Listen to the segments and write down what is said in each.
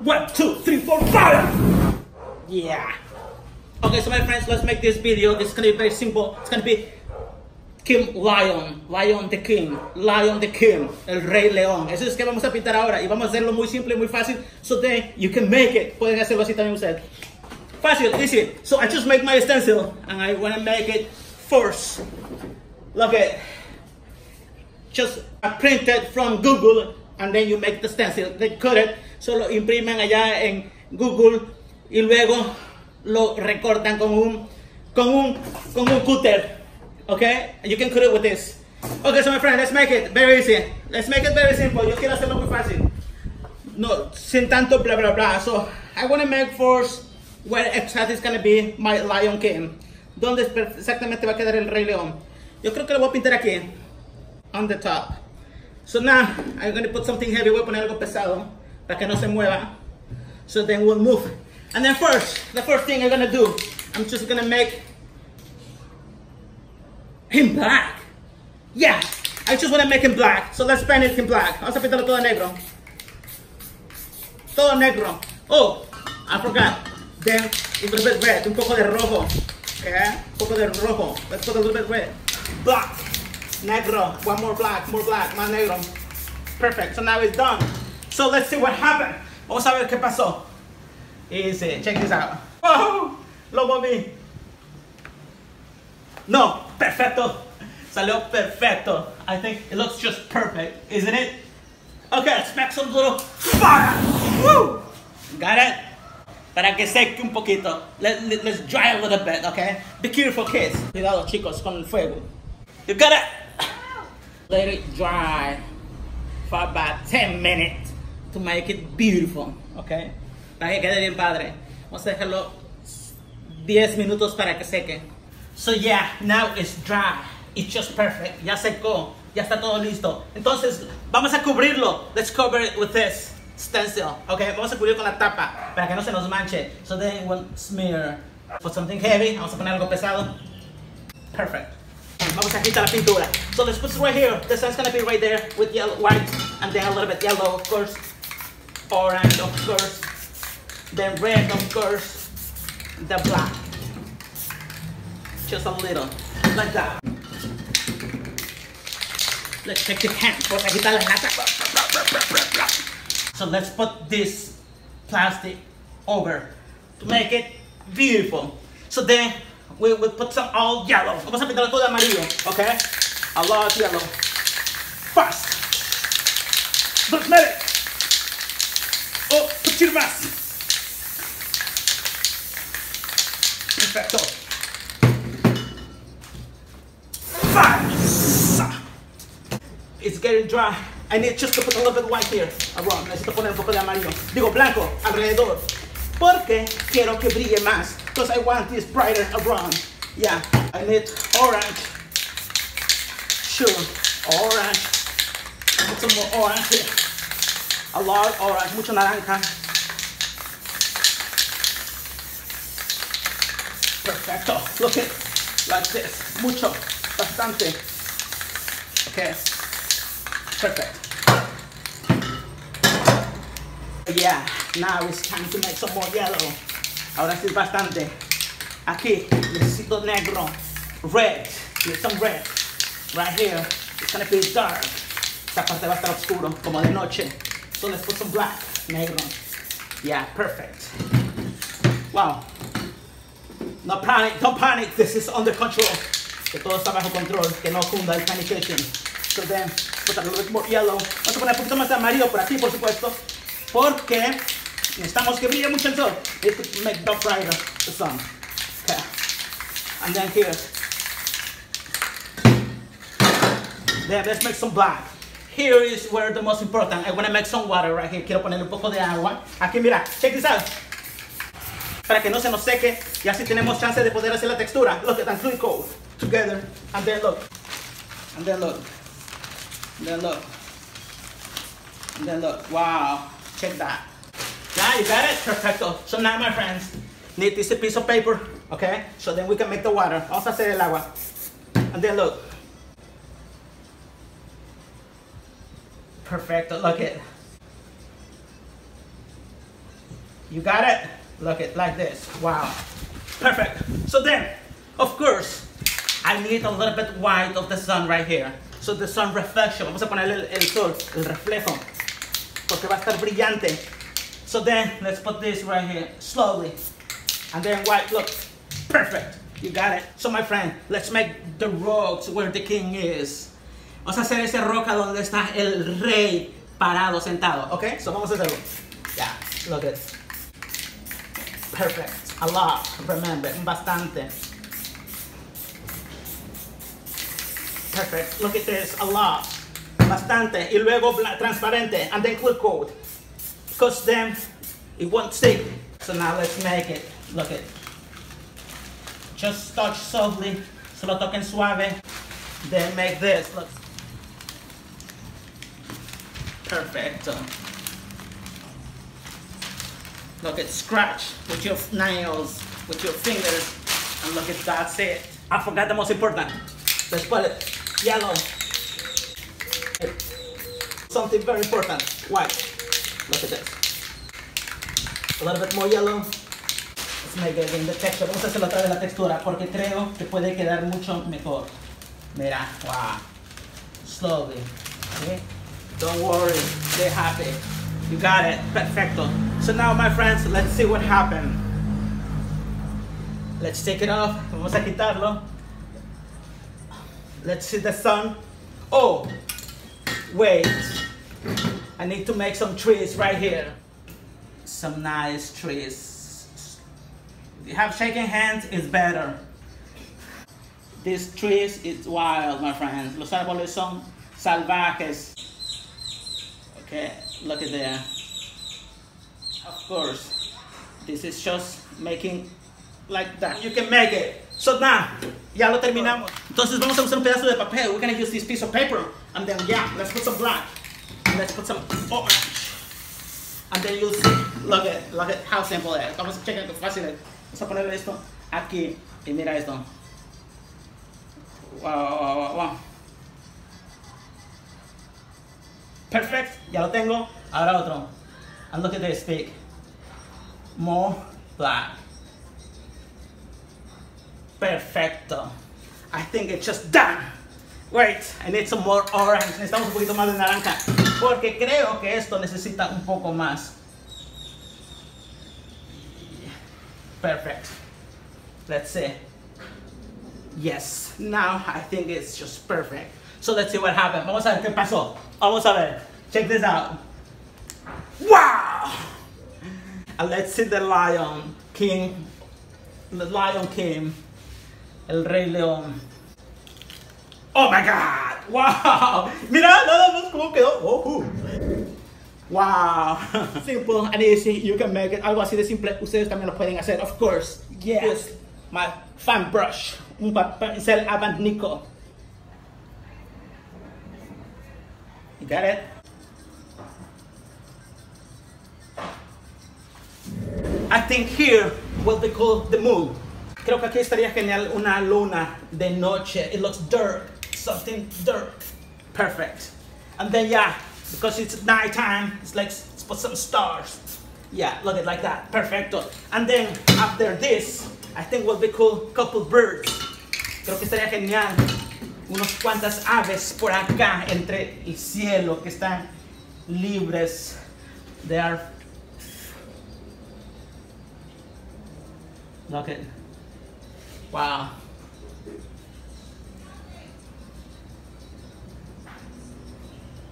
One, two, three, four, five. Yeah. Okay, so my friends, let's make this video. It's gonna be very simple. It's gonna be King Lion, Lion the King, Lion the King, el Rey León. Eso es que vamos a pintar ahora y vamos a hacerlo muy simple, muy fácil. So then you can make it. Pueden hacerlo así también ustedes. Fácil, easy. So I just make my stencil and I wanna make it first. Look at just I printed from Google and then you make the stencil. They cut it, solo imprimen allá en Google y luego lo recortan con un con un con un cutter. Okay? You can cut it with this. Okay, so my friend, let's make it very easy. Let's make it very simple. Yo quiero hacerlo muy fácil. No, sin tanto bla bla bla. So I want to make first where exactly is going to be my Lion King. ¿Dónde exactamente va a quedar el Rey León? Yo creo que lo voy a pintar aquí. On the top. So now, I'm going to put something heavy. Voy a poner algo pesado. Para que no se mueva. So then we'll move. And then first, the first thing I'm to do. I'm just to make him black. Yeah. I just want to make him black. So let's paint it in black. Vamos a pintarlo todo negro. Todo negro. Oh, I forgot. Then a little bit red. Un poco de rojo. Okay? Un poco de rojo. Let's put a little bit red. Black. Negro. One more black. More black. Más negro. Perfect. So now it's done. So let's see what happened. Vamos a ver qué pasó. Easy. Check this out. Oh, lo moví. No. Perfecto. Salió perfecto. I think it looks just perfect. Isn't it? Okay, let's make some little fire. Woo! Got it? Para que seque un poquito. Let, let, let's dry a little bit, okay? Be careful, kids. Cuidado, chicos, con el fuego. You got it? Let it dry for about 10 minutes to make it beautiful, okay? Para que quede bien padre. Vamos a dejarlo 10 minutos para que seque. So yeah, now it's dry. It's just perfect. Ya secó. Ya está todo listo. Entonces, vamos a cubrirlo. Let's cover it with this stencil. Okay, vamos a cubrir con la tapa para que no se nos manche. So then we'll smear. For something heavy. Vamos a poner algo pesado. Perfect. Vamos a quitar la pintura. So let's put it right here. The sun's gonna be right there with yellow, white, and then a little bit yellow, of course. Orange, of course. Then red, of course. The black. Just a little, like that. Let's check the can. So let's put this plastic over to make it beautiful. So then we will put some all yellow. Vamos a pintarlo todo amarillo, okay? A lot of yellow. Fast. Don't let it. Poquito más. It's getting dry. I need just to put a little bit white here around. Necesito poner un poco de amarillo. Digo blanco alrededor. Porque quiero que brille más. Because I want this brighter around. Yeah, I need orange. Sure, orange. Put some more orange here. A lot of orange, mucho naranja. Perfecto. Look at like this. Mucho, bastante. Okay. Perfect. Yeah, now it's time to make some more yellow. Ahora sí es bastante. Aquí necesito negro. Red. Need some red. Right here. It's gonna be dark. Esta parte va a estar oscuro, como de noche. So let's put some black. Negro. Yeah, perfect. Wow. No panic, don't panic. This is under control. Que todo está bajo control. Que no funda el panication. So then, put a little bit more yellow. Vamos a poner un poquito más de amarillo por aquí, por supuesto. Porque necesitamos que brille mucho el sol. It could make the brighter the sun. Okay. And then here. Then let's make some black. Here is where the most important. I want to make some water right here. Quiero poner un poco de agua. Aquí, mira. Check this out. Para que no se nos seque. Y así tenemos chance de poder hacer la textura. Look at that fluid coat together. And then look. And then look. And then look. And then look. Wow. Check that. Yeah, you got it? Perfecto. So now, my friends, need this piece of paper, okay? So then we can make the water. Vamos a hacer el agua. And then look. Perfecto. Look it. You got it? Look it like this. Wow. Perfect. So then, of course, I need a little bit white of the sun right here. So the sun reflection. Vamos a ponerle el, el sol, el reflejo. Porque va a estar brillante. So then, let's put this right here, slowly. And then white, look, perfect. You got it. So my friend, let's make the rocks where the king is. Vamos a hacer ese roca donde está el rey parado, sentado. Okay? So vamos a hacerlo. Yeah, look at it. Perfect. A lot. Remember, bastante. Perfect. Look at this. A lot. Bastante. Y luego transparente. And then clear coat. Because then it won't stick. So now let's make it. Look at Just touch softly. Solo toquen suave. Then make this. Look. Perfect. Look at scratch with your nails, with your fingers, and look at that's it. I forgot the most important. Let's put it yellow. Something very important, white. Look at this. A little bit more yellow. Let's make it in the texture. Vamos a hacerlo otra vez la textura porque creo que puede quedar mucho mejor. Mira, wow. Slowly. Okay? Don't worry, stay happy. You got it, perfecto. So now my friends, let's see what happened. Let's take it off, vamos a quitarlo. Let's see the sun. Oh, wait. I need to make some trees right here. Some nice trees. If you have shaking hands, it's better. These trees is wild, my friends. Los árboles son salvajes. Okay, look at there. Of course, this is just making like that. You can make it. So now, ya lo terminamos. Entonces vamos a usar un pedazo de papel. We're gonna use this piece of paper. And then, yeah, let's put some black. And let's put some orange. And then you'll see, look at, look at how simple it is. Vamos a checar qué fácil es. Vamos a ponerle esto aquí. Y mira esto. Wow, wow, wow, wow. Perfect, ya lo tengo. Ahora otro. And look at this big. More black. Perfecto. I think it's just done. Wait, I need some more orange. Necesitamos un poquito más de naranja. Porque creo que esto necesita un poco más. Perfect. Let's see. Yes, now I think it's just perfect. So let's see what happened. Vamos a ver qué pasó. Vamos a ver. Check this out. Wow! And let's see the lion king. The lion king. El rey león. Oh my god! Wow! Mira nada más cómo quedó. Oh, Wow! Simple and easy. You can make it. Algo así de simple. Ustedes también lo pueden hacer. Of course. Yes. My fan brush. Un pincel abanico. You got it? Think here will be called the moon. Creo que aquí estaría genial una luna de noche. It looks dark, something dark. Perfect. And then yeah, because it's nighttime, it's like let's put some stars. Yeah, look at like that. Perfecto. And then after this, I think will be cool couple birds. Creo que estaría genial unos cuantas aves por acá entre el cielo que están libres. They are Look at Wow.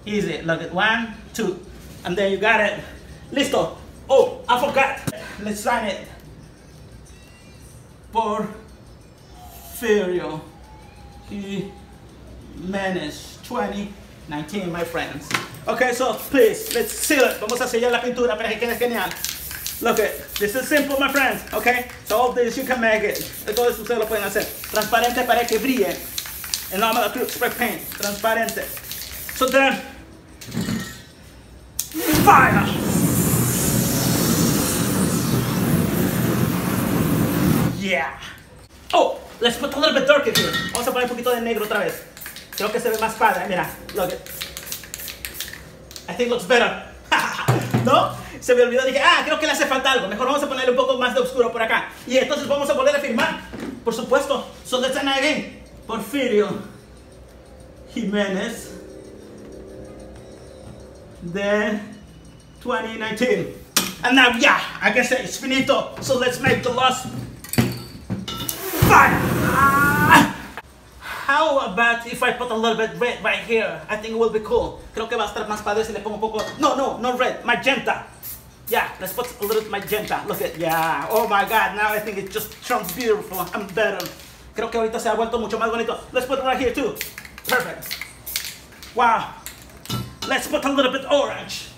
Easy. Look at one, two, and then you got it. Listo. Oh, I forgot. Let's sign it. Porfirio. Jimenez 2019, my friends. Okay, so please, let's seal it. Vamos a sellar la pintura para que quede genial. Look at this is simple, my friends. Okay, so all this you can make it. Todo ustedes lo pueden hacer. Transparente para que brille. I'm gonna do spray paint. Transparente. So then, fire. Yeah. Oh, let's put a little bit darker here. Vamos a poner un poquito de negro otra vez. Creo que se ve más padre. Mira, look. I think it looks better. ¿No? Se me olvidó, dije, ah, creo que le hace falta algo. Mejor vamos a ponerle un poco más de oscuro por acá. Y entonces vamos a volver a firmar. Por supuesto. So again. Porfirio Jiménez. Then 2019. And now, yeah, I say it's finito. So let's make the last About if I put a little bit red right here? I think it will be cool. Creo que va a estar más padre si le pongo un poco. No, no, no red, magenta. Yeah, let's put a little magenta. Look at, yeah. Oh my God, now I think it just sounds beautiful. I'm better. Creo que ahorita se ha vuelto mucho más bonito. Let's put it right here too. Perfect. Wow. Let's put a little bit orange.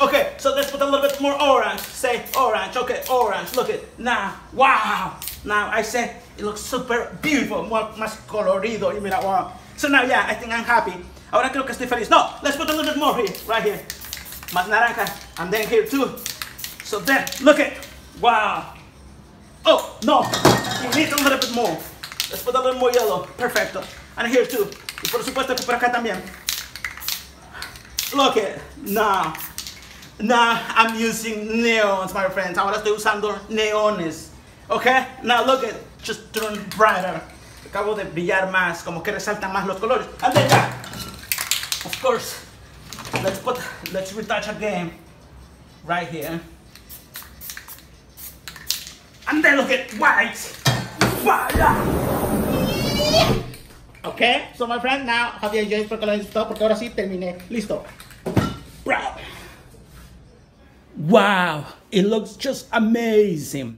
Okay, so let's put a little bit more orange. Say orange. Okay, orange. Look at now. Wow. Now I say it looks super beautiful. More, más colorido. Y mira, wow. So now, yeah, I think I'm happy. Ahora creo que estoy feliz. No, let's put a little bit more here, right here. Más naranja. And then here too. So then, look at. Wow. Oh, no. You need a little bit more. Let's put a little more yellow. Perfecto. And here too. Y por supuesto que por acá también. Look at. Now. Now I'm using neons, my friends. Ahora estoy usando neones. Okay? Now look at. Just turn brighter. Acabo de brillar más. Como que resaltan más los colores. And then yeah. Of course. Let's put. Let's retouch again. Right here. And then look at white. Okay, so my friend, now have you enjoyed porque lo disfrutado porque ahora sí terminé. Listo. Wow, it looks just amazing.